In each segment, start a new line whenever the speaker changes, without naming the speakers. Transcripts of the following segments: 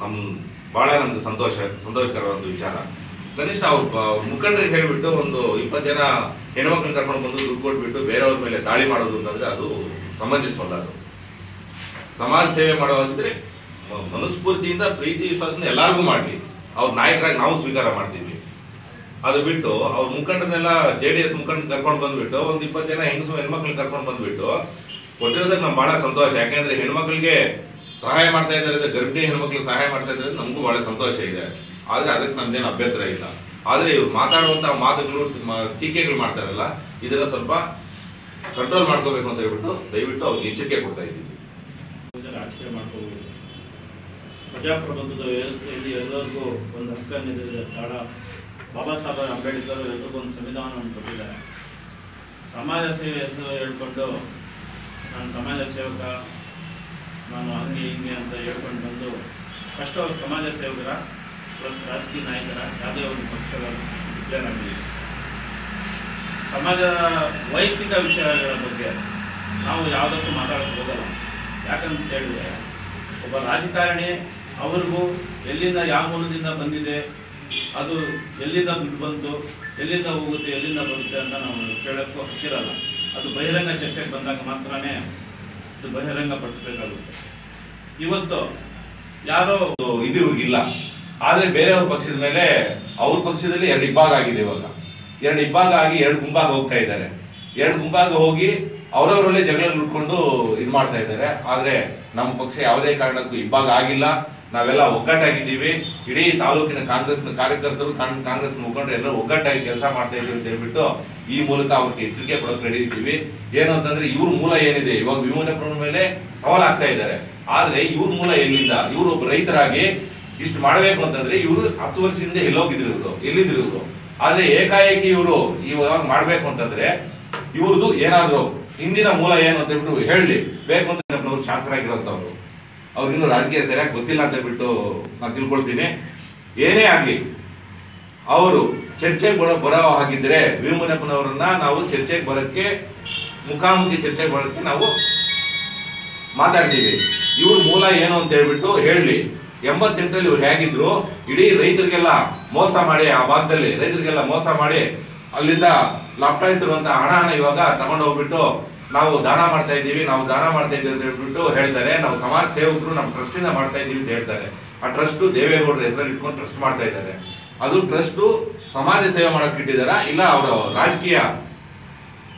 ನಮ್ ಬಹಳ ನಮ್ಗೆ ಸಂತೋಷ ಸಂತೋಷಕರವಾದ ವಿಚಾರ. ಕನಿಷ್ಠ ಅವ್ರು ಮುಖಂಡರಿಗೆ ಹೇಳ್ಬಿಟ್ಟು ಒಂದು ಇಪ್ಪತ್ತು ಜನ ಹೆಣ್ಮಕ್ಳನ್ನ ಕರ್ಕೊಂಡು ಬಂದು ದುಡ್ಡು ಕೊಟ್ಬಿಟ್ಟು ಬೇರೆಯವ್ರ ಮೇಲೆ ದಾಳಿ ಮಾಡೋದು ಅಂತಂದ್ರೆ ಅದು ಸಮಂಜಿಸಬಲ್ಲ ಅದು. ಸಮಾಜ ಸೇವೆ ಮಾಡುವಾಗಿದ್ರೆ ಮನಸ್ಫೂರ್ತಿಯಿಂದ, ಪ್ರೀತಿ, ವಿಶ್ವಾಸದಿಂದ ಎಲ್ಲರಿಗೂ ಮಾಡಲಿ. ಅವ್ರ ನಾಯಕರಾಗಿ ನಾವು ಸ್ವೀಕಾರ ಮಾಡ್ತೀವಿ. ಅದು ಬಿಟ್ಟು ಅವ್ರ ಮುಖಂಡರನ್ನೆಲ್ಲ ಜೆ ಡಿ ಎಸ್ ಮುಖಂಡ ಕರ್ಕೊಂಡು ಬಂದ್ಬಿಟ್ಟು ಒಂದು ಇಪ್ಪತ್ತು ಜನ ಹೆಂಗಸು ಹೆಣ್ಮಕ್ಳು ಕರ್ಕೊಂಡು ಬಂದ್ಬಿಟ್ಟು, ಕೊಟ್ಟಿರೋದಕ್ಕೆ ನಮ್ಗೆ ಭಾಳ ಸಂತೋಷ. ಯಾಕೆಂದ್ರೆ ಹೆಣ್ಮಕ್ಳಿಗೆ ಸಹಾಯ ಮಾಡ್ತಾ ಇದ್ದಾರೆ ಗರ್ಭಿಣಿ ಹೆಣ್ಮಕ್ಳು ಸಹಾಯ ಮಾಡ್ತಾ ಇದ್ದಾರೆ ನಮಗೂ ಬಹಳ ಸಂತೋಷ ಇದೆ. ಆದ್ರೆ ಅದಕ್ಕೆ ನಮ್ದೇನು ಅಭ್ಯಂತರ ಇಲ್ಲ. ಆದ್ರೆ ಇವ್ರು ಮಾತಾಡುವಂತ ಮಾತುಗಳು ಟೀಕೆಗಳು ಮಾಡ್ತಾರಲ್ಲ, ಇದೆಲ್ಲ ಸ್ವಲ್ಪ ಕಂಟ್ರೋಲ್ ಮಾಡ್ಕೋಬೇಕು ಅಂತ ಹೇಳ್ಬಿಟ್ಟು ದಯವಿಟ್ಟು ಅವ್ರಿಗೆ ಎಚ್ಚರಿಕೆ ಕೊಡ್ತಾ ಇದ್ದೀವಿ.
ರಾಜಕೀಯ ಮಾಡ್ಕೋಬಹುದು ಪ್ರಜಾಪ್ರಭುತ್ವದ ವ್ಯವಸ್ಥೆಯಲ್ಲಿ ಎಲ್ಲರಿಗೂ ಒಂದು ಹಕ್ಕನ್ನಿದೆ ತಾಳ ಬಾಬಾ ಸಾಹೇಬ್ ಅಂಬೇಡ್ಕರ್ ಎಲ್ರಿಗೂ ಒಂದು ಸಂವಿಧಾನವನ್ನು ಕೊಟ್ಟಿದ್ದಾರೆ. ಸಮಾಜ ಸೇವೆ ಹೆಸರು ಹೇಳ್ಕೊಂಡು, ನಾನು ಸಮಾಜ ಸೇವಕ ನಾನು ಹಂಗೆ ಹಿಂಗೆ ಅಂತ ಹೇಳ್ಕೊಂಡು ಬಂದು ಫಸ್ಟ್ ಅವರು ಸಮಾಜ ಸೇವಕರ ಪ್ಲಸ್ ರಾಜಕೀಯ ನಾಯಕರ ಯಾವುದೇ ಒಂದು ಪಕ್ಷದ ಡಿಕ್ಲೇರ್ ಆಗಲಿ ಸಮಾಜ ವೈಯಕ್ತಿಕ ವಿಷಯಗಳ ಬಗ್ಗೆ ನಾವು ಯಾವುದಕ್ಕೂ ಮಾತಾಡಕ್ಕೆ ಹೋಗಲ್ಲ. ಯಾಕಂತ ಹೇಳಿದ್ರೆ, ಒಬ್ಬ ರಾಜಕಾರಣಿ ಅವ್ರಿಗೂ ಎಲ್ಲಿಂದ ಯಾವ ಮೂಲದಿಂದ ಬಂದಿದೆ, ಅದು ಎಲ್ಲಿಂದ ದುಡ್ಡು ಬಂತು, ಎಲ್ಲಿಂದ ಹೋಗುತ್ತೆ, ಎಲ್ಲಿಂದ ಬರುತ್ತೆ ಅಂತ ನಾವು ಕೇಳೋಕ್ಕೂ ಹಕ್ಕಿರಲ್ಲ ಅದು ಬಹಿರಂಗ ಚರ್ಚೆಗೆ ಬಂದಾಗ ಮಾತ್ರನೇ ಅದು ಬಹಿರಂಗ ಪಡಿಸ್ಬೇಕಾಗುತ್ತೆ ಇವತ್ತು ಯಾರೋ
ಇದು ಇಲ್ಲ. ಆದ್ರೆ ಬೇರೆಯವ್ರ ಪಕ್ಷದ ಮೇಲೆ ಅವ್ರ ಪಕ್ಷದಲ್ಲಿ ಎರಡು ಇಬ್ಬಾಗ ಆಗಿದೆ ಇವಾಗ. ಎರಡು ಇಬ್ಬಾಗ ಆಗಿ ಎರಡು ಗುಂಬಾಗ ಹೋಗ್ತಾ ಇದ್ದಾರೆ. ಎರಡು ಗುಂಬಾಗ ಹೋಗಿ ಅವರವರಲ್ಲೇ ಜಗಳ ಉಟ್ಕೊಂಡು ಇದು ಮಾಡ್ತಾ ಇದ್ದಾರೆ. ಆದ್ರೆ ನಮ್ಮ ಪಕ್ಷ ಯಾವುದೇ ಕಾರಣಕ್ಕೂ ಇಬ್ಬಾಗ ಆಗಿಲ್ಲ. ನಾವೆಲ್ಲ ಒಗ್ಗಟ್ಟಾಗಿದ್ದೀವಿ. ಇಡೀ ತಾಲೂಕಿನ ಕಾಂಗ್ರೆಸ್ನ ಕಾರ್ಯಕರ್ತರು ಕಾಂಗ್- ಕಾಂಗ್ರೆಸ್ ಮುಖಂಡರು ಎಲ್ಲರೂ ಒಗ್ಗಟ್ಟಾಗಿ ಕೆಲಸ ಮಾಡ್ತಾ ಇದ್ದೀವಿ ಅಂತ ಹೇಳ್ಬಿಟ್ಟು ಈ ಮೂಲಕ ಅವ್ರಿಗೆ ಎಚ್ಚರಿಕೆ ಕೊಡೋಕೆ ರೆಡಿ ಏನು ಅಂತಂದ್ರೆ ಇವ್ರ ಮೂಲ ಏನಿದೆ? ಇವಾಗ ವಿಮೋಚನ ಮೇಲೆ ಸವಾಲಾಗ್ತಾ ಇದ್ದಾರೆ. ಆದ್ರೆ ಇವ್ರ ಮೂಲ ಎಲ್ಲಿಂದ? ಇವರು ಒಬ್ಬ ರೈತರಾಗಿ ಇಷ್ಟು ಮಾಡಬೇಕು ಅಂತಂದ್ರೆ ಇವರು ಹತ್ತು ವರ್ಷದಿಂದ ಎಲ್ಲೋಗಿದ್ರು ಇವರು ಎಲ್ಲಿದ್ರು ಇವರು ಆದ್ರೆ ಏಕಾಏಕಿ ಇವರು ಇವಾಗ ಮಾಡ್ಬೇಕು ಅಂತಂದ್ರೆ ಇವ್ರದ್ದು ಏನಾದ್ರು ಹಿಂದಿನ ಮೂಲ ಏನು ಅಂತ ಹೇಳ್ಬಿಟ್ಟು ಹೇಳಿ. ಬೇಕು ಶಾಸನ ಶಾಸಕರಾಗಿರೋಂಥವ್ರು ಅವ್ರು ಇನ್ನೂ ರಾಜಕೀಯ ಸರಿಯಾಗಿ ಗೊತ್ತಿಲ್ಲ ಅಂತ ಬಿಟ್ಟು ನಾನು ತಿಳ್ಕೊಳ್ತೀನಿ. ಏನೇ ಆಗ್ಲಿ, ಅವರು ಚರ್ಚೆಗೆ ಬರೋ ಬರೋ ಹಾಗಿದ್ರೆ ವಿಮುನಪ್ಪನವರನ್ನ ನಾವು ಚರ್ಚೆಗೆ ಬರೋಕ್ಕೆ, ಮುಖಾಮುಖಿ ಚರ್ಚೆಗೆ ಬರೋಕ್ಕೆ ನಾವು ಮಾತಾಡ್ತೀವಿ. ಇವ್ರ ಮೂಲ ಏನು ಅಂತ ಹೇಳ್ಬಿಟ್ಟು ಹೇಳಿ. ಎಂಬತ್ತೆಂಟರಲ್ಲಿ ಇವ್ರು ಹೇಗಿದ್ರು, ಇಡೀ ರೈತರಿಗೆಲ್ಲ ಮೋಸ ಮಾಡಿ ಆ ಭಾಗದಲ್ಲಿ, ರೈತರಿಗೆಲ್ಲ ಮೋಸ ಮಾಡಿ ಅಲ್ಲಿಂದ ಲಪ್ಟಾಯಿಸಿರುವಂತ ಹಣನ ಇವಾಗ ತಗೊಂಡು ಹೋಗ್ಬಿಟ್ಟು ನಾವು ದಾನ ಮಾಡ್ತಾ ಇದ್ದೀವಿ, ನಾವು ದಾನ ಮಾಡ್ತಾ ಇದ್ದೀವಿ ಅಂತ ಹೇಳ್ಬಿಟ್ಟು ಹೇಳ್ತಾರೆ. ನಾವು ಸಮಾಜ ಸೇವಕರು ನಮ್ಮ ಟ್ರಸ್ಟ್ ಇಂದ ಮಾಡ್ತಾ ಇದ್ದೀವಿ ಅಂತ ಹೇಳ್ತಾರೆ. ಆ ಟ್ರಸ್ಟ್ ದೇವೇಗೌಡರ ಹೆಸರಲ್ಲಿ ಇಟ್ಕೊಂಡು ಟ್ರಸ್ಟ್ ಮಾಡ್ತಾ ಇದ್ದಾರೆ. ಅದು ಟ್ರಸ್ಟ್ ಸಮಾಜ ಸೇವೆ ಮಾಡಕ್ ಇಟ್ಟಿದಾರ ಇಲ್ಲ, ಅವರು ರಾಜಕೀಯ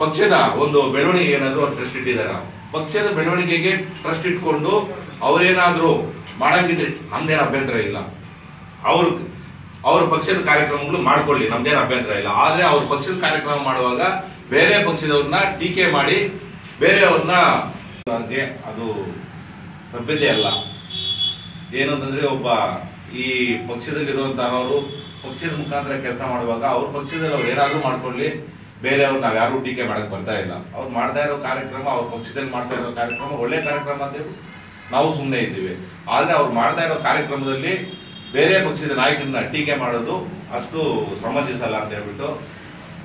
ಪಕ್ಷದ ಒಂದು ಬೆಳವಣಿಗೆ ಏನಾದ್ರು ಟ್ರಸ್ಟ್ ಇಟ್ಟಿದಾರ ಪಕ್ಷದ ಬೆಳವಣಿಗೆಗೆ ಟ್ರಸ್ಟ್ ಇಟ್ಕೊಂಡು ಅವರೇನಾದರೂ ಮಾಡಂಗಿದ್ರೆ ನಮ್ದೇನು ಅಭ್ಯಂತರ ಇಲ್ಲ. ಅವ್ರ ಅವ್ರ ಪಕ್ಷದ ಕಾರ್ಯಕ್ರಮಗಳು ಮಾಡ್ಕೊಳ್ಳಿ, ನಮ್ದೇನು ಅಭ್ಯಂತರ ಇಲ್ಲ. ಆದ್ರೆ ಅವ್ರ ಪಕ್ಷದ ಕಾರ್ಯಕ್ರಮ ಮಾಡುವಾಗ ಬೇರೆ ಪಕ್ಷದವ್ರನ್ನ ಟೀಕೆ ಮಾಡಿ, ಬೇರೆಯವ್ರನ್ನ ಅದು ಸಭ್ಯತೆ ಅಲ್ಲ. ಏನಂತಂದ್ರೆ ಒಬ್ಬ ಈ ಪಕ್ಷದಲ್ಲಿರುವಂತಹವರು, ಪಕ್ಷದ ಮುಖಾಂತರ ಕೆಲಸ ಮಾಡುವಾಗ ಅವ್ರ ಪಕ್ಷದಲ್ಲಿ ಅವ್ರು ಏನಾದ್ರು ಮಾಡ್ಕೊಳ್ಳಿ, ಬೇರೆಯವ್ರು ನಾವ್ ಯಾರು ಟೀಕೆ ಮಾಡಕ್ ಬರ್ತಾ ಇಲ್ಲ. ಅವ್ರು ಮಾಡ್ತಾ ಇರೋ ಕಾರ್ಯಕ್ರಮ, ಅವ್ರ ಪಕ್ಷದಲ್ಲಿ ಮಾಡ್ತಾ ಇರೋ ಕಾರ್ಯಕ್ರಮ ಒಳ್ಳೆ ಕಾರ್ಯಕ್ರಮ ಅಂತೇಳಿ ನಾವು ಸುಮ್ಮನೆ ಇದ್ದೀವಿ. ಆದ್ರೆ ಅವ್ರು ಮಾಡ್ತಾ ಇರೋ ಕಾರ್ಯಕ್ರಮದಲ್ಲಿ ಬೇರೆ ಪಕ್ಷದ ನಾಯಕರನ್ನ ಟೀಕೆ ಮಾಡೋದು ಅಷ್ಟು ಸಮಂಜಸಲ್ಲ ಅಂತ ಹೇಳ್ಬಿಟ್ಟು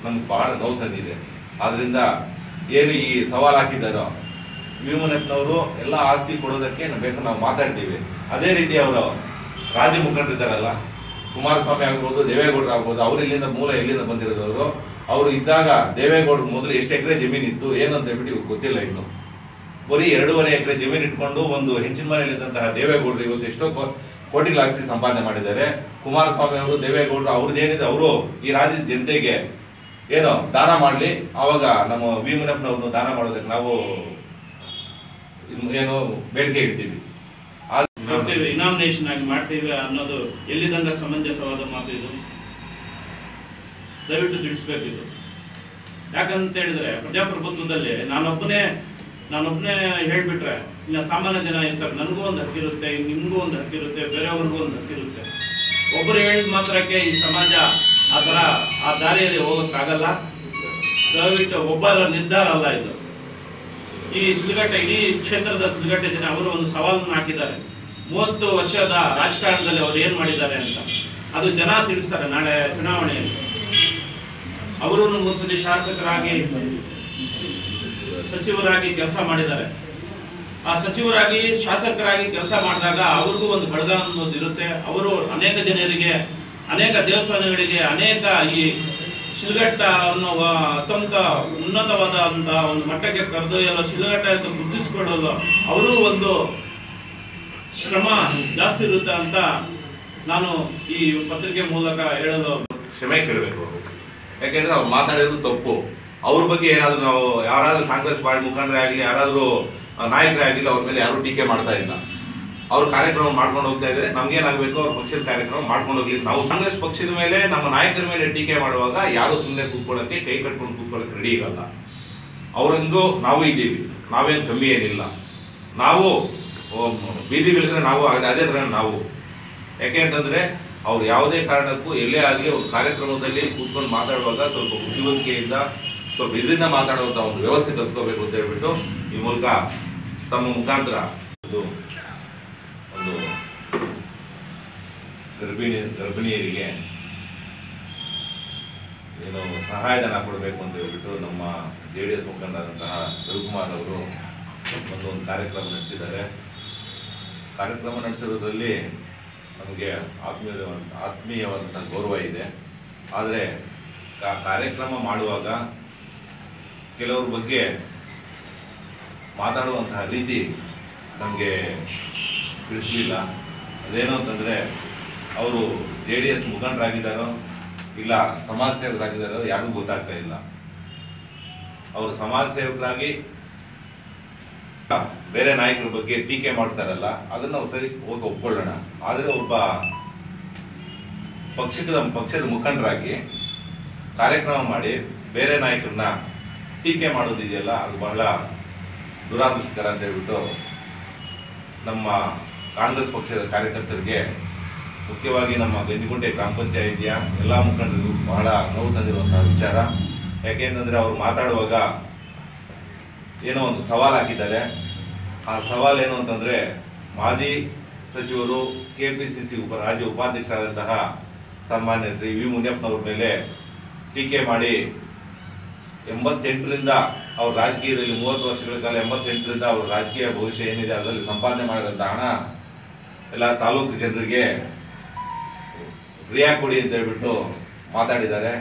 ನಮ್ಗೆ ಬಹಳ ನೋವು ತಂದಿದೆ. ಆದ್ರಿಂದ ಏನು ಈ ಸವಾಲ್ ಹಾಕಿದ್ದಾರೋ ವಿಮುನಪ್ಪನವರು ಎಲ್ಲ ಆಸ್ತಿ ಕೊಡೋದಕ್ಕೆ ಬೇಕು ನಾವು ಮಾತಾಡ್ತೀವಿ. ಅದೇ ರೀತಿ ಅವರು ರಾಜ್ಯ ಮುಖಂಡರಿದ್ದಾರಲ್ಲ, ಕುಮಾರಸ್ವಾಮಿ ಆಗ್ಬೋದು, ದೇವೇಗೌಡರು ಆಗ್ಬೋದು, ಅವ್ರು ಇಲ್ಲಿಂದ ಮೂಲ ಎಲ್ಲಿಂದ ಬಂದಿರೋದವರು, ಅವರು ಇದ್ದಾಗ ದೇವೇಗೌಡ ಮೊದಲು ಎಷ್ಟು ಎಕರೆ ಜಮೀನು ಇತ್ತು, ಏನು ಅಂತ ಹೇಳ್ಬಿಟ್ಟು ಇವ್ರಿಗೆ ಗೊತ್ತಿಲ್ಲ ಇನ್ನು. ಬರೀ ಎರಡೂವರೆ ಎಕರೆ ಜಮೀನು ಇಟ್ಕೊಂಡು ಒಂದು ಹೆಂಚಿನ ಮನೆಯಲ್ಲಿದ್ದಂತಹ ದೇವೇಗೌಡರು ಇವತ್ತು ಎಷ್ಟೋ ಕೋ- ಕೋಟಿಗಳ ಸಂಪಾದನೆ ಮಾಡಿದ್ದಾರೆ. ಕುಮಾರಸ್ವಾಮಿ ಅವರು, ದೇವೇಗೌಡರು, ಅವ್ರದ್ದೇನಿದೆ, ಅವರು ಈ ರಾಜ್ಯದ ಜನತೆಗೆ ಏನು ದಾನ ಮಾಡಲಿ. ಆವಾಗ ನಮ್ಮ ವಿ. ದಾನ ಮಾಡೋದಕ್ಕೆ ನಾವು ಏನು ಬೇಡಿಕೆ ಇಡ್ತೀವಿ.
ಇನಾಮಿನೇಷನ್ ಆಗಿ ಮಾಡ್ತೀವಿ ಅನ್ನೋದು ಎಲ್ಲಿದಂಗ ಸಮಂಜಸವಾದ ಮಾತು ಇದು? ದಯವಿಟ್ಟು ತಿಳಿಸ್ಬೇಕು ಇದು ಯಾಕಂತ ಹೇಳಿದ್ರೆ ಪ್ರಜಾಪ್ರಭುತ್ವದಲ್ಲಿ ನಾನೊಬ್ಬನೇ ನಾನೊಬ್ಬನೇ ಹೇಳ್ಬಿಟ್ರೆ ಇನ್ನು ಸಾಮಾನ್ಯ ಜನ ಇರ್ತಾರೆ. ನನಗೂ ಒಂದು ಹಕ್ಕಿರುತ್ತೆ ನಿಮಗೂ ಒಂದು ಹಕ್ಕಿರುತ್ತೆ ಬೇರೆಯವ್ರಿಗೂ ಒಂದು ಹಕ್ಕಿರುತ್ತೆ ಒಬ್ಬರು ಹೇಳಿದ ಮಾತ್ರಕ್ಕೆ ಈ ಸಮಾಜ ಆ ಥರ ಆ ದಾರಿಯಲ್ಲಿ ಹೋಗೋಕ್ಕಾಗಲ್ಲ. ದಯವಿಟ್ಟು ಒಬ್ಬರ ನಿರ್ಧಾರ ಅಲ್ಲ ಇದು. ಈ ಸುಲಿಗಟ್ಟೆ ಇಡೀ ಕ್ಷೇತ್ರದ ಸುಲಿಗಟ್ಟೆ ಜನ ಅವರು ಒಂದು ಸವಾಲನ್ನು ಹಾಕಿದ್ದಾರೆ. ಮೂವತ್ತು ವರ್ಷದ ರಾಜಕಾರಣದಲ್ಲಿ ಅವರು ಏನು ಮಾಡಿದ್ದಾರೆ ಅಂತ. ಅದು ಜನ ತಿಳಿಸ್ತಾರೆ ನಾಳೆ ಚುನಾವಣೆಯಲ್ಲಿ. ಅವರು ಮೂರು ಶಾಸಕರಾಗಿ, ಸಚಿವರಾಗಿ ಕೆಲಸ ಮಾಡಿದ್ದಾರೆ. ಆ ಸಚಿವರಾಗಿ, ಶಾಸಕರಾಗಿ ಕೆಲಸ ಮಾಡಿದಾಗ ಅವ್ರಿಗೂ ಒಂದು ಬಡದ ಅನ್ನೋದು ಇರುತ್ತೆ. ಅವರು ಅನೇಕ ಜನರಿಗೆ, ಅನೇಕ ದೇವಸ್ಥಾನಗಳಿಗೆ, ಅನೇಕ ಈ ಶಿಲ್ಘಟ್ಟ ಅನ್ನೋ ಅತ್ಯಂತ ಉನ್ನತವಾದಂಥ ಒಂದು ಮಟ್ಟಕ್ಕೆ ಕರೆದೊಯ್ಯಲು ಶಿಲ್ಘಟ್ಟ ಅಂತ ಗುರುತಿಸಿಕೊಳ್ಳಲು ಅವರು ಒಂದು ಶ್ರಮ ಜಾಸ್ತಿ ಇರುತ್ತೆ ಅಂತ ನಾನು ಈ ಪತ್ರಿಕೆ ಮೂಲಕ ಹೇಳಲು
ಕ್ಷಮೆ ಕೇಳಬೇಕು ಯಾಕೆಂದ್ರೆ ಅವ್ರು ಮಾತಾಡಿದ್ರು ತಪ್ಪು. ಅವ್ರ ಬಗ್ಗೆ ಏನಾದ್ರು ನಾವು ಯಾರಾದ್ರೂ ಕಾಂಗ್ರೆಸ್ ಪಾರ್ಟಿ ಮುಖಂಡರೇ ಆಗಲಿ, ಯಾರಾದ್ರೂ ನಾಯಕರೇ ಆಗಿಲ್ಲ, ಅವ್ರ ಮೇಲೆ ಯಾರು ಟೀಕೆ ಮಾಡ್ತಾ ಇಲ್ಲ. ಅವ್ರ ಕಾರ್ಯಕ್ರಮ ಮಾಡ್ಕೊಂಡು ಹೋಗ್ತಾ ಇದ್ರೆ ನಮ್ಗೇನಾಗಬೇಕು, ಅವ್ರ ಪಕ್ಷದ ಕಾರ್ಯಕ್ರಮ ಮಾಡ್ಕೊಂಡು ಹೋಗ್ಲಿ ನಾವು ಕಾಂಗ್ರೆಸ್ ಪಕ್ಷದ ಮೇಲೆ, ನಮ್ಮ ನಾಯಕರ ಮೇಲೆ ಟೀಕೆ ಮಾಡುವಾಗ ಯಾರು ಸುಮ್ಮನೆ ಕೂತ್ಕೊಳ್ಳೋಕೆ, ಕೈ ಕಟ್ಕೊಂಡು ಕೂತ್ಕೊಳ್ಳೋಕೆ ರೆಡಿ ಇರಲ್ಲ. ಅವರಂಗೂ ನಾವು ಇದ್ದೀವಿ. ನಾವೇನು ಕಮ್ಮಿ ಏನಿಲ್ಲ. ನಾವು ಬೀದಿಗಳಿದ್ರೆ ನಾವು ಅದೇ ಥರ ನಾವು. ಯಾಕೆ ಅಂತಂದ್ರೆ, ಅವ್ರು ಯಾವುದೇ ಕಾರಣಕ್ಕೂ ಎಲ್ಲೇ ಆಗಲಿ ಅವ್ರ ಕಾರ್ಯಕ್ರಮದಲ್ಲಿ ಕೂತ್ಕೊಂಡು ಮಾತಾಡುವಾಗ ಸ್ವಲ್ಪ ಬುದ್ಧಿವಂತಿಕೆಯಿಂದ, ಸ್ವಲ್ಪ ಇದರಿಂದ ಮಾತಾಡುವಂಥ ಒಂದು ವ್ಯವಸ್ಥೆ ಕಲ್ತ್ಕೋಬೇಕು ಅಂತ ಹೇಳ್ಬಿಟ್ಟು ಈ ಮೂಲಕ ತಮ್ಮ ಮುಖಾಂತರ ಒಂದು ಒಂದು ಗರ್ಭಿಣಿ ಗರ್ಭಿಣಿಯರಿಗೆ ಏನು ಸಹಾಯಧನ ಕೊಡಬೇಕು ಅಂತ ಹೇಳ್ಬಿಟ್ಟು ನಮ್ಮ ಜೆ ಡಿ ಎಸ್ ಮುಖಂಡರಾದಂತಹ ರವಿಕುಮಾರ್ ಅವರು ಒಂದು ಒಂದು ಕಾರ್ಯಕ್ರಮ ನಡೆಸಿದ್ದಾರೆ. ಕಾರ್ಯಕ್ರಮ ನಡೆಸಿರೋದ್ರಲ್ಲಿ ನಮಗೆ ಆತ್ಮೀಯ ಆತ್ಮೀಯವಾದಂಥ ಗೌರವ ಇದೆ. ಆದರೆ ಕಾರ್ಯಕ್ರಮ ಮಾಡುವಾಗ ಕೆಲವ್ರ ಬಗ್ಗೆ ಮಾತಾಡುವಂತಹ ರೀತಿ ನಮಗೆ ತಿಳಿಸಲಿಲ್ಲ. ಅದೇನು ಅಂತಂದರೆ, ಅವರು ಜೆ ಡಿ ಎಸ್ ಮುಖಂಡರಾಗಿದ್ದಾರೋ, ಇಲ್ಲ ಸಮಾಜ ಸೇವಕರಾಗಿದ್ದಾರೋ ಯಾರಿಗೂ ಗೊತ್ತಾಗ್ತಾ ಇಲ್ಲ. ಅವರು ಸಮಾಜ ಸೇವಕರಾಗಿ ಬೇರೆ ನಾಯಕರ ಬಗ್ಗೆ ಟೀಕೆ ಮಾಡ್ತಾರಲ್ಲ, ಅದನ್ನು ನಾವು ಸರಿ ಹೋಗಿ ಒಪ್ಕೊಳ್ಳೋಣ. ಆದರೆ ಒಬ್ಬ ಪಕ್ಷದ ಪಕ್ಷದ ಮುಖಂಡರಾಗಿ ಕಾರ್ಯಕ್ರಮ ಮಾಡಿ ಬೇರೆ ನಾಯಕರನ್ನ ಟೀಕೆ ಮಾಡೋದಿದೆಯಲ್ಲ, ಅದು ಬಹಳ ದುರಾದೃಷ್ಟಕರ ಅಂತ ಹೇಳ್ಬಿಟ್ಟು ನಮ್ಮ ಕಾಂಗ್ರೆಸ್ ಪಕ್ಷದ ಕಾರ್ಯಕರ್ತರಿಗೆ ಮುಖ್ಯವಾಗಿ ನಮ್ಮ ಗಂಜಿಗುಂಟೆ ಗ್ರಾಮ ಪಂಚಾಯಿತಿಯ ಎಲ್ಲ ಮುಖಂಡರಿಗೂ ಬಹಳ ನೋವು ತಂದಿರುವಂತಹ ವಿಚಾರ. ಯಾಕೆಂತಂದ್ರೆ ಅವರು ಮಾತಾಡುವಾಗ ಏನೋ ಒಂದು ಸವಾಲು ಹಾಕಿದ್ದಾರೆ. ಆ ಸವಾಲ್ ಏನು ಅಂತಂದ್ರೆ ಮಾಜಿ ಸಚಿವರು ಕೆ ಪಿ ಸಿ ಸಿ ಉಪ, ರಾಜ್ಯ ಉಪಾಧ್ಯಕ್ಷರಾದಂತಹ ಸನ್ಮಾನ್ಯ ಶ್ರೀ ವಿ ಮುನಿಯಪ್ಪನವ್ರ ಮೇಲೆ ಟೀಕೆ ಮಾಡಿ ಎಂಬತ್ತೆಂಟರಿಂದ ಅವ್ರ ರಾಜಕೀಯದಲ್ಲಿ ಮೂವತ್ತು ವರ್ಷಗಳ ಕಾಲ ಎಂಬತ್ತೆಂಟರಿಂದ ಅವ್ರ ರಾಜಕೀಯ ಭವಿಷ್ಯ ಏನಿದೆ ಅದರಲ್ಲಿ ಸಂಪಾದನೆ ಮಾಡಿದಂತ ಹಣ ಎಲ್ಲ ತಾಲೂಕು ಜನರಿಗೆ ಫ್ರೀಯಾಗಿ ಕೊಡಿ ಅಂತ ಹೇಳ್ಬಿಟ್ಟು ಮಾತಾಡಿದ್ದಾರೆ.